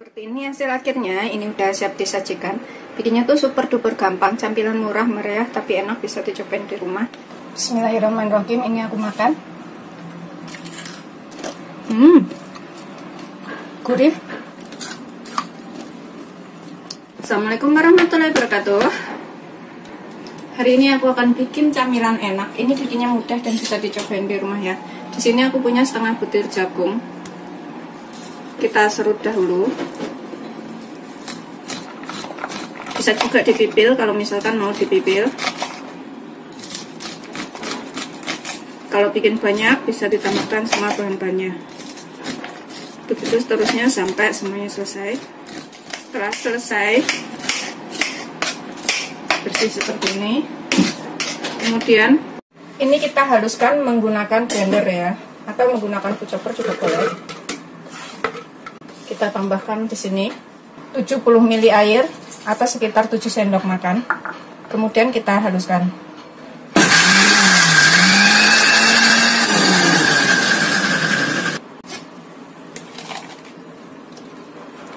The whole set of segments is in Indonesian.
Seperti ini hasil akhirnya, ini udah siap disajikan. Bikinnya tuh super duper gampang, campilan murah, meriah, tapi enak bisa dicobain di rumah. Bismillahirrahmanirrahim, ini aku makan. Hmm, gurih. Assalamualaikum warahmatullahi wabarakatuh. Hari ini aku akan bikin camilan enak. Ini bikinnya mudah dan bisa dicobain di rumah ya. Di sini aku punya setengah butir jagung kita serut dahulu. Bisa juga dipipil kalau misalkan mau dipipil. Kalau bikin banyak bisa ditambahkan semua bahan-bahannya. Begitu seterusnya sampai semuanya selesai. Setelah selesai bersih seperti ini. Kemudian ini kita haluskan menggunakan blender ya atau menggunakan food chopper juga boleh kita tambahkan di sini 70 ml air atau sekitar 7 sendok makan. Kemudian kita haluskan.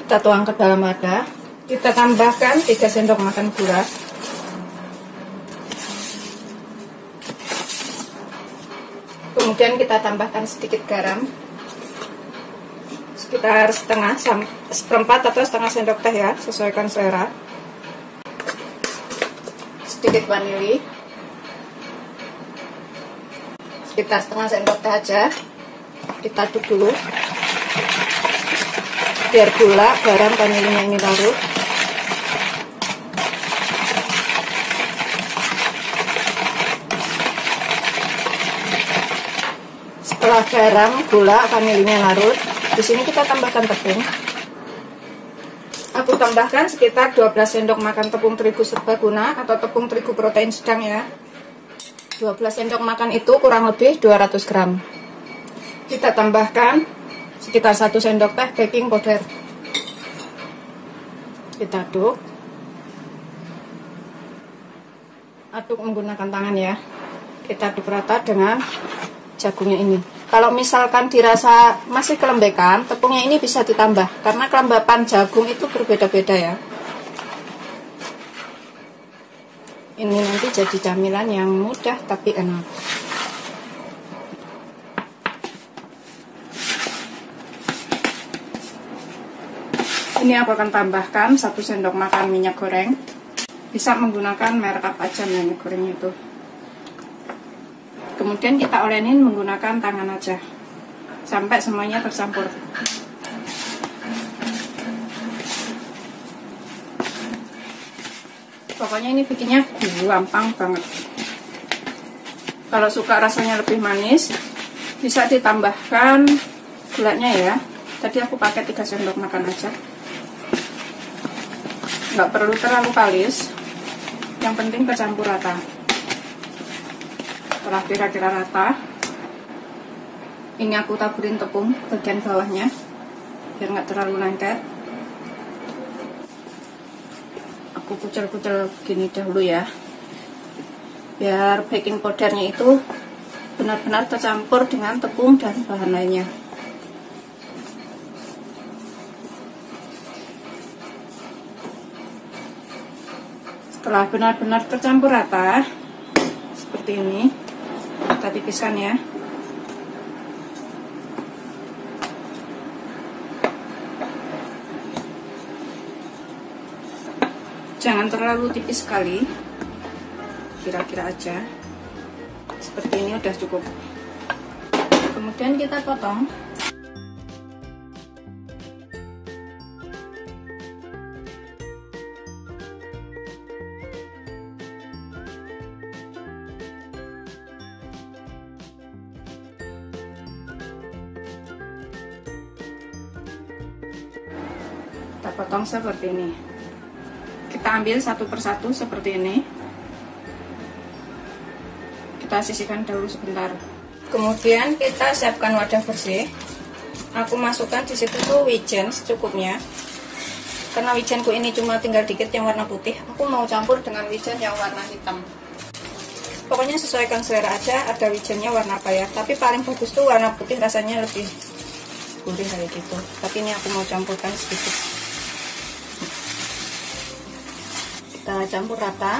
Kita tuang ke dalam wadah. Kita tambahkan 3 sendok makan gula. Kemudian kita tambahkan sedikit garam sekitar setengah seperempat atau setengah sendok teh ya sesuaikan selera. Sedikit vanili. Sekitar setengah sendok teh aja. Kita aduk dulu. Biar gula garam vanilinya ini larut setelah garam gula vanilinya larut di sini kita tambahkan tepung. Aku tambahkan sekitar 12 sendok makan tepung terigu serbaguna atau tepung terigu protein sedang ya. 12 sendok makan itu kurang lebih 200 gram. Kita tambahkan sekitar 1 sendok teh baking powder. Kita aduk. Aduk menggunakan tangan ya. Kita aduk rata dengan jagungnya ini. Kalau misalkan dirasa masih kelembekan, tepungnya ini bisa ditambah karena kelembapan jagung itu berbeda-beda ya. Ini nanti jadi camilan yang mudah tapi enak. Ini aku akan tambahkan satu sendok makan minyak goreng. Bisa menggunakan merek apa aja minyak goreng itu kemudian kita olenin menggunakan tangan aja. Sampai semuanya tercampur. Pokoknya ini bikinnya gampang banget. Kalau suka rasanya lebih manis bisa ditambahkan gulanya ya. Tadi aku pakai 3 sendok makan aja. Nggak perlu terlalu kalis yang penting tercampur rata setelah kira-kira rata ini aku taburin tepung bagian bawahnya biar nggak terlalu lengket. Aku kucel-kucel gini dahulu ya. Biar baking powdernya itu benar-benar tercampur dengan tepung dan bahan lainnya. Setelah benar-benar tercampur rata seperti ini kita tipiskan ya. Jangan terlalu tipis sekali. Kira-kira aja. Seperti ini udah cukup. Kemudian kita potong potong seperti ini. Kita ambil satu persatu seperti ini. Kita sisihkan dahulu sebentar. Kemudian kita siapkan wadah bersih. Aku masukkan di situ tuh wijen secukupnya. Karena wijenku ini cuma tinggal dikit yang warna putih aku mau campur dengan wijen yang warna hitam. Pokoknya sesuaikan selera aja ada wijennya warna apa ya tapi paling bagus tuh warna putih rasanya lebih gurih kayak gitu. Tapi ini aku mau campurkan sedikit kita campur rata.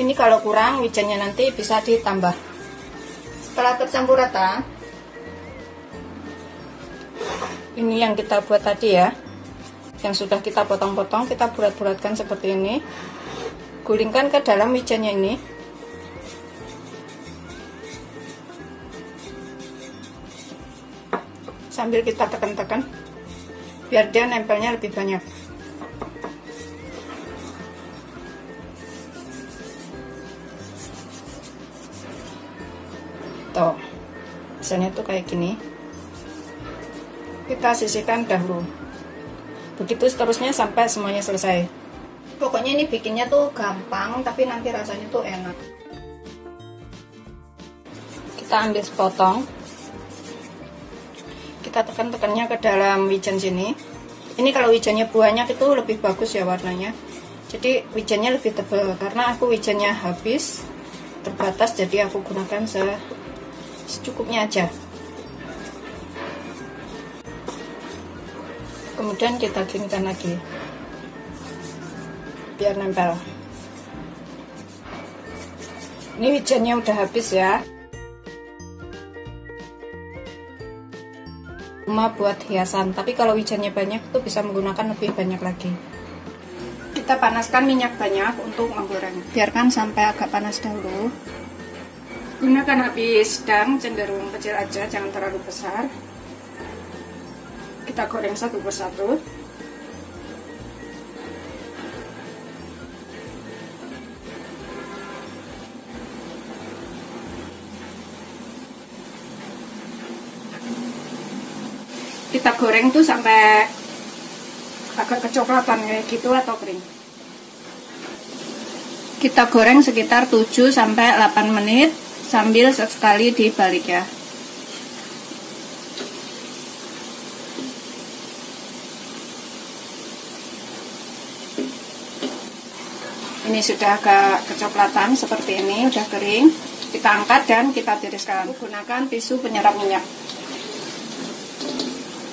Ini kalau kurang wijennya nanti bisa ditambah. Setelah tercampur rata ini yang kita buat tadi ya. Yang sudah kita potong-potong kita bulat-bulatkan seperti ini. Gulingkan ke dalam wijennya ini. Sambil kita tekan-tekan biar dia nempelnya lebih banyak misalnya tuh kayak gini. Kita sisihkan dahulu. Begitu seterusnya sampai semuanya selesai. Pokoknya ini bikinnya tuh gampang tapi nanti rasanya tuh enak. Kita ambil sepotong. Kita tekan-tekannya ke dalam wijen sini. Ini kalau wijennya banyak itu lebih bagus ya warnanya. Jadi wijennya lebih tebal. Karena aku wijennya habis terbatas jadi aku gunakan se secukupnya aja. Kemudian kita keringkan lagi. Biar nempel. Ini wijennya udah habis ya. Cuma buat hiasan. Tapi kalau wijennya banyak itu bisa menggunakan lebih banyak lagi. Kita panaskan minyak banyak untuk menggoreng. Biarkan sampai agak panas dahulu gunakan api sedang cenderung kecil aja jangan terlalu besar. Kita goreng satu persatu. Kita goreng tuh sampai agak kecoklatan kayak gitu atau kering? Kita goreng sekitar 7 sampai 8 menit sambil sekali dibalik ya. Ini sudah agak kecoklatan seperti ini udah kering. Kita angkat dan kita tiriskan. Gunakan tisu penyerap minyak.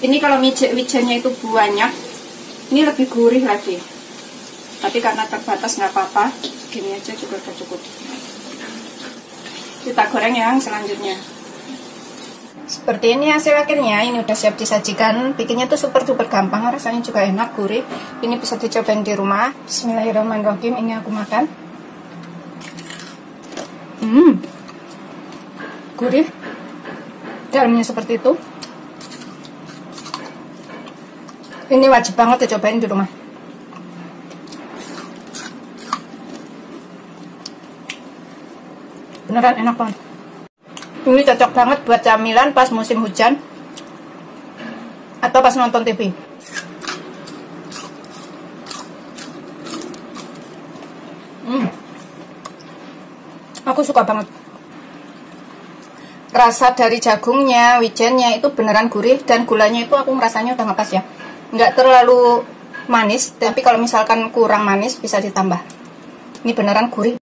Ini kalau wijennya itu banyak ini lebih gurih lagi. Tapi karena terbatas nggak apa-apa gini aja juga udah cukup kita goreng yang selanjutnya. Seperti ini hasil akhirnya. Ini udah siap disajikan. Bikinnya tuh super super gampang. Rasanya juga enak gurih. Ini bisa dicobain di rumah. Bismillahirrahmanirrahim. Ini aku makan. Hmm. Gurih. Dalamnya seperti itu. Ini wajib banget dicobain di rumah. Beneran enak banget. Ini cocok banget buat camilan pas musim hujan atau pas nonton TV. Hmm. Aku suka banget. Rasa dari jagungnya, wijennya itu beneran gurih dan gulanya itu aku ngerasanya udah ngepas ya nggak terlalu manis tapi kalau misalkan kurang manis bisa ditambah ini beneran gurih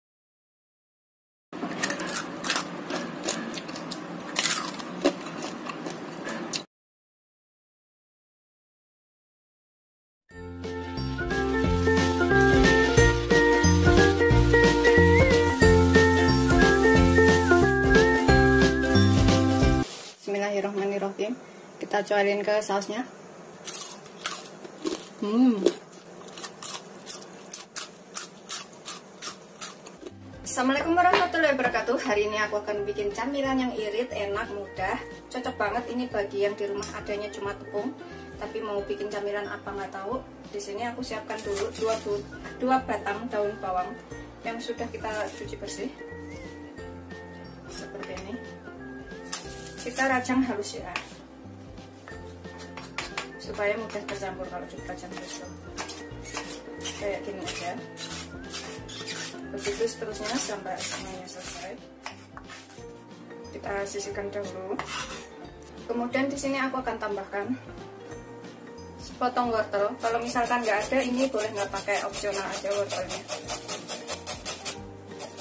Kita cobain ke sausnya. Hmm. Assalamualaikum warahmatullahi wabarakatuh. Hari ini aku akan bikin camilan yang irit, enak, mudah. Cocok banget ini bagi yang di rumah adanya cuma tepung. Tapi mau bikin camilan apa nggak tahu. Di sini aku siapkan dulu dua, dua batang daun bawang Yang sudah kita cuci bersih. Seperti ini. Kita rajang halus ya supaya mudah tercampur kalau kacang pesto kayak gini aja. Begitu seterusnya sampai semuanya selesai. Kita sisihkan dahulu. Kemudian di sini aku akan tambahkan sepotong wortel. Kalau misalkan nggak ada ini boleh nggak pakai opsional aja wortelnya.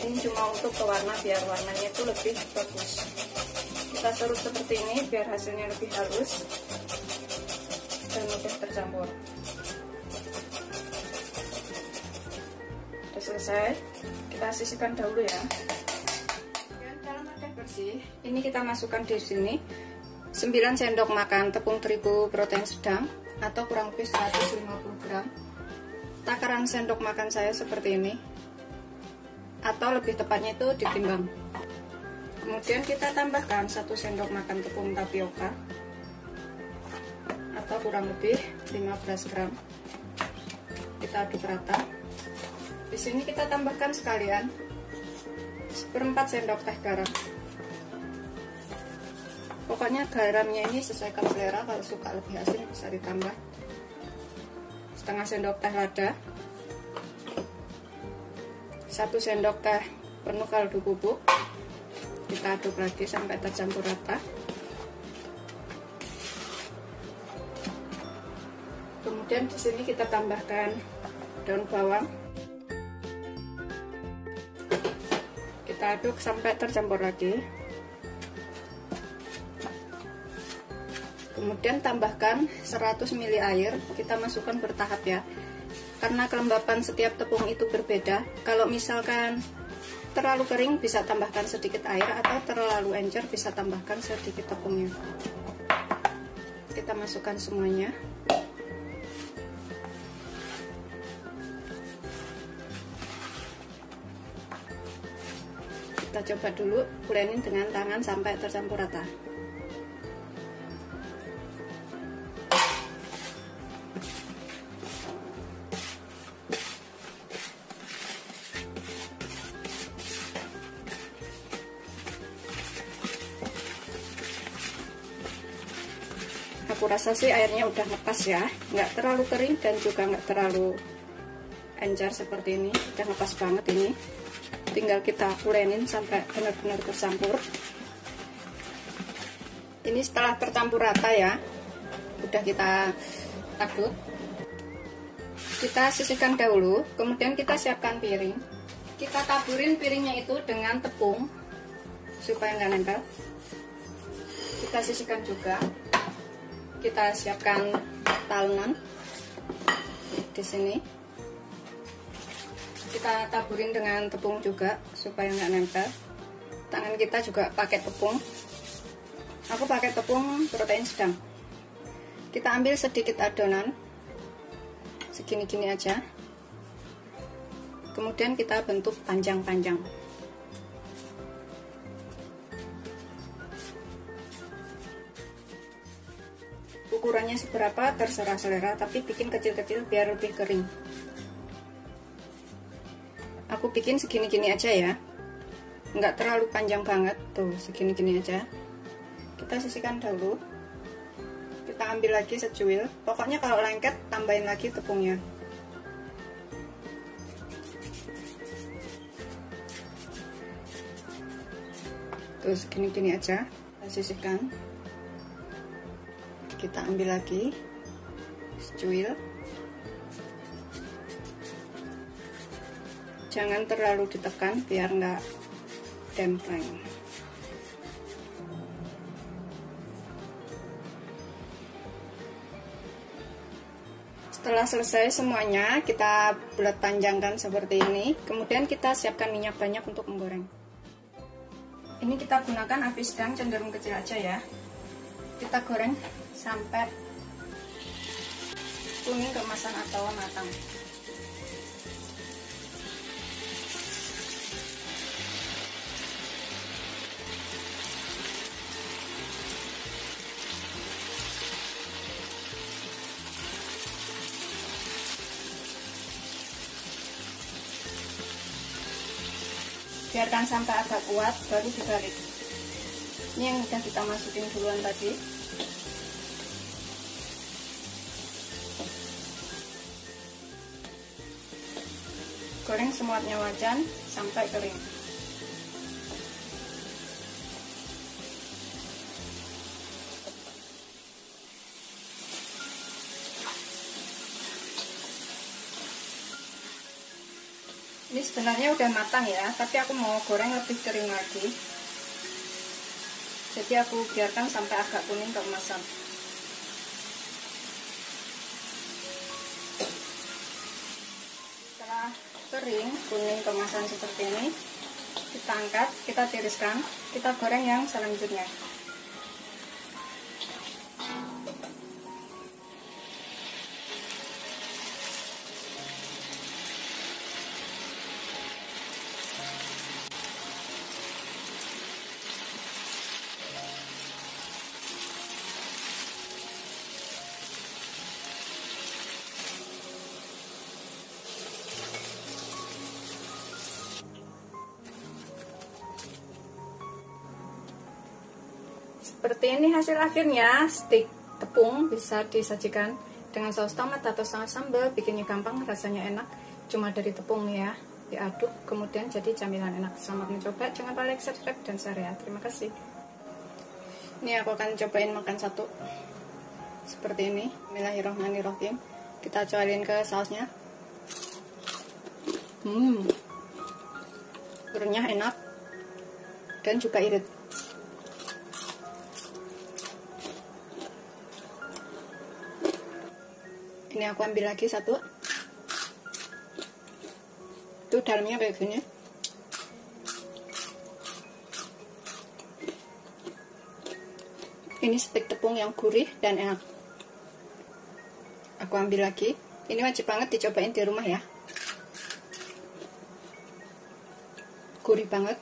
Ini cuma untuk pewarna biar warnanya itu lebih bagus. Kita serut seperti ini biar hasilnya lebih halus dan tercampur. Sudah selesai. Kita sisihkan dahulu ya. Dan dalam wadah bersih ini kita masukkan di sini 9 sendok makan tepung terigu protein sedang atau kurang lebih 150 gram takaran sendok makan saya seperti ini atau lebih tepatnya itu ditimbang. Kemudian kita tambahkan satu sendok makan tepung tapioka kurang lebih 15 gram. Kita aduk rata. Di sini kita tambahkan sekalian seperempat sendok teh garam. Pokoknya garamnya ini sesuaikan selera. Kalau suka lebih asin bisa ditambah. Setengah sendok teh lada. Satu sendok teh penuh kaldu bubuk. Kita aduk lagi sampai tercampur rata kemudian di sini kita tambahkan daun bawang. Kita aduk sampai tercampur lagi. Kemudian tambahkan 100 ml air. Kita masukkan bertahap ya. Karena kelembapan setiap tepung itu berbeda. Kalau misalkan terlalu kering bisa tambahkan sedikit air. Atau terlalu encer bisa tambahkan sedikit tepungnya. Kita masukkan semuanya kita coba dulu kulenin dengan tangan sampai tercampur rata. Aku rasa sih airnya udah ngepas ya. Nggak terlalu kering dan juga nggak terlalu encer seperti ini. Udah ngepas banget ini tinggal kita kulenin sampai benar-benar tercampur. Ini setelah tercampur rata ya udah kita aduk. Kita sisihkan dahulu kemudian kita siapkan piring. Kita taburin piringnya itu dengan tepung supaya nggak nempel. Kita sisihkan juga. Kita siapkan talenan di sini kita taburin dengan tepung juga supaya nggak nempel. Tangan kita juga pakai tepung. Aku pakai tepung protein sedang. Kita ambil sedikit adonan. Segini-gini aja. Kemudian kita bentuk panjang-panjang. Ukurannya seberapa terserah selera tapi bikin kecil-kecil biar lebih kering aku bikin segini-gini aja ya. Nggak terlalu panjang banget tuh segini-gini aja. Kita sisihkan dahulu. Kita ambil lagi secuil. Pokoknya kalau lengket tambahin lagi tepungnya. Tuh segini-gini aja kita sisihkan. Kita ambil lagi secuil jangan terlalu ditekan biar nggak templeng setelah selesai semuanya kita bulat panjangkan seperti ini. Kemudian kita siapkan minyak banyak untuk menggoreng. Ini kita gunakan api sedang cenderung kecil aja ya. Kita goreng sampai kuning kemasan atau matang biarkan sampai agak kuat baru dibalik. Ini yang udah kita masukin duluan tadi. Goreng semuanya wajan sampai kering ini sebenarnya udah matang ya tapi aku mau goreng lebih kering lagi. Jadi aku biarkan sampai agak kuning keemasan setelah kering kuning kemasan seperti ini kita angkat kita tiriskan kita goreng yang selanjutnya Seperti ini hasil akhirnya, steak tepung bisa disajikan dengan saus tomat atau saus sambal, bikinnya gampang, rasanya enak, cuma dari tepung ya, diaduk, kemudian jadi camilan enak. Selamat mencoba, jangan lupa like, subscribe, dan share ya. Terima kasih. Ini aku akan cobain makan satu. Seperti ini, Bismillahirrahmanirrahim. Kita cobain ke sausnya. Hmm, renyah enak dan juga irit. Ini aku ambil lagi satu. Itu dalamnya kayak gini. Ini stik tepung yang gurih dan enak. Aku ambil lagi. Ini wajib banget dicobain di rumah ya. Gurih banget